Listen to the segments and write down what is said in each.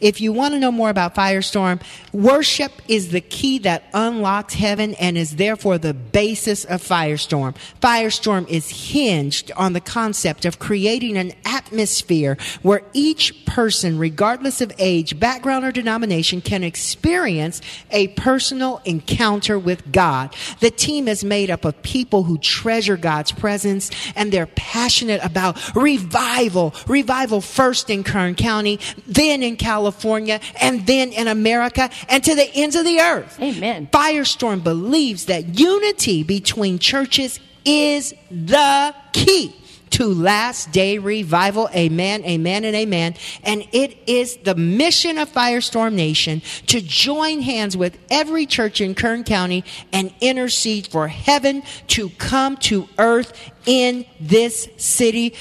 If you want to know more about Firestorm, worship is the key that unlocks heaven and is therefore the basis of Firestorm. Firestorm is hinged on the concept of creating an atmosphere where each person, regardless of age, background, or denomination, can experience a personal encounter with God. The team is made up of people who treasure God's presence and they're passionate about revival. Revival first in Kern County, then in California, and then in America, and to the ends of the earth. Amen. Firestorm believes that unity between churches is the key to last day revival. Amen, amen, and amen. And it is the mission of Firestorm Nation to join hands with every church in Kern County and intercede for heaven to come to earth in this city.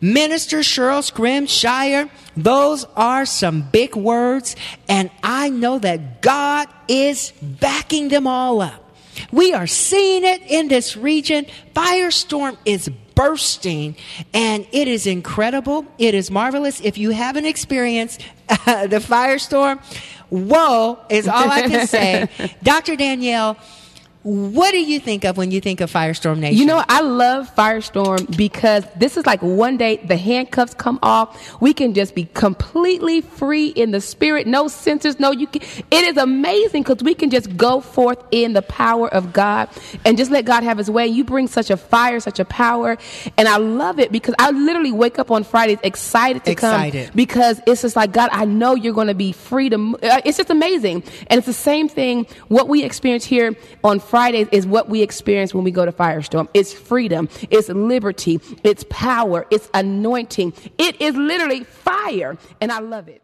Minister Cheryl Scrimshire, those are some big words, and I know that God is backing them all up. We are seeing it in this region. Firestorm is bursting and it is incredible. It is marvelous. If you haven't experienced uh, the firestorm, whoa is all I can say. Dr. Danielle, what do you think of when you think of Firestorm Nation? You know, I love Firestorm because this is like one day the handcuffs come off. We can just be completely free in the spirit, no censors, no you can. It is amazing because we can just go forth in the power of God and just let God have His way. You bring such a fire, such a power, and I love it because I literally wake up on Fridays excited to Excited. come because it's just like God. I know you're going to be free to. uh, It's just amazing, and it's the same thing. What we experience here on Fridays is what we experience when we go to Firestorm. It's freedom, it's liberty, it's power, it's anointing. It is literally fire, and I love it.